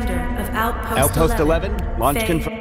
Commander of Outpost, Outpost 11, launch confirmed.